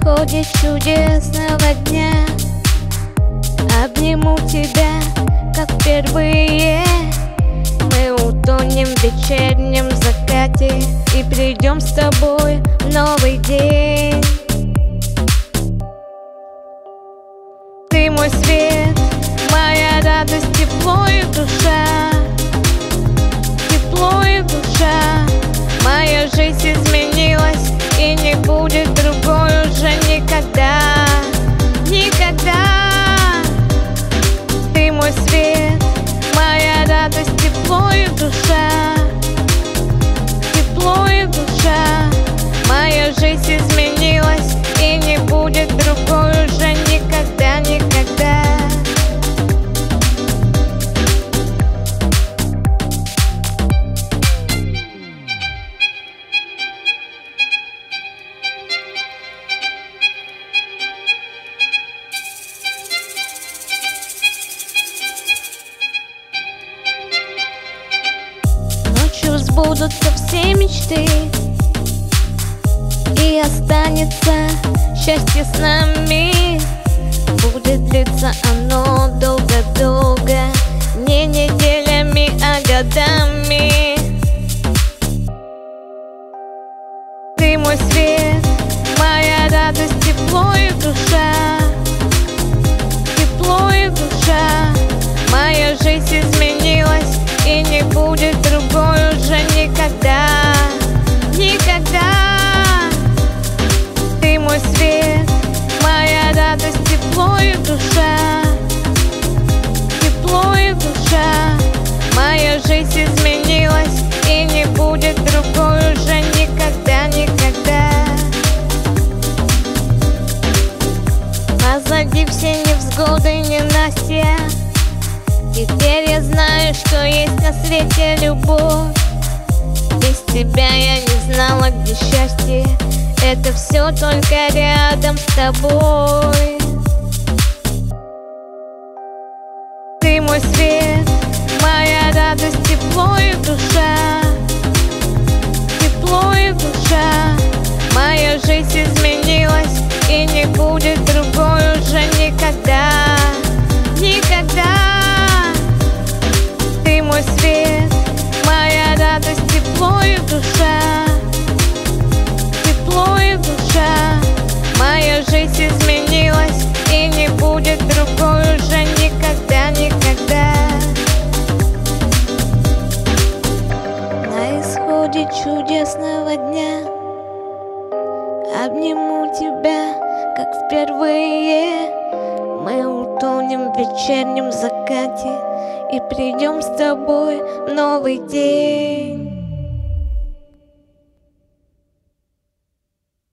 исходе чудесного дня Обниму тебя, как впервые. Мы утонем в вечернем закате И придем с тобой в новый день. Ты мой свет, моя радость, тепло и душа. Тепло и душа Моя жизнь будет другой уже никогда Никогда. Ты мой свет, моя радость, тепло и душа сбудутся все мечты. И останется счастье с нами. Будет длиться оно долго-долго Не неделями, а годами. Ты мой свет, моя радость, тепло и душа. Тепло и душа. Моя жизнь изменилась и не будет другой что есть на свете любовь. Без тебя я не знала, где счастье. Это все только рядом с тобой. Ты мой свет, моя радость, тепло и душа. Тепло и душа. Моя жизнь изменилась будет другой уже никогда, никогда. На исходе чудесного дня Обниму тебя, как впервые Мы утонем в вечернем закате И придем с тобой в новый день